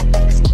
Alex.